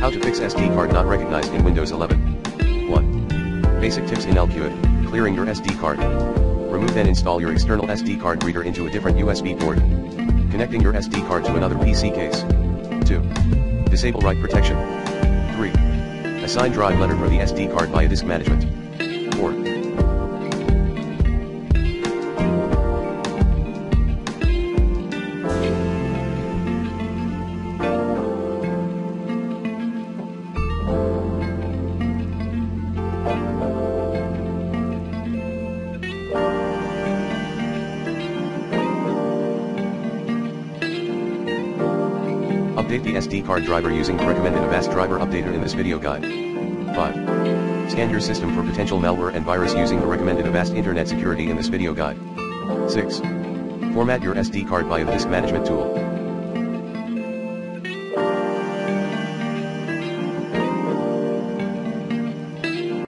How to fix SD card not recognized in Windows 11. 1. Basic tips in LQIT, clearing your SD card. Remove and install your external SD card reader into a different USB port. Connecting your SD card to another PC case. 2. Disable write protection. 3. Assign drive letter for the SD card via disk management. 4. Update the SD card driver using the recommended Avast driver updater in this video guide. 5. Scan your system for potential malware and virus using the recommended Avast Internet Security in this video guide. 6. Format your SD card via the disk management tool.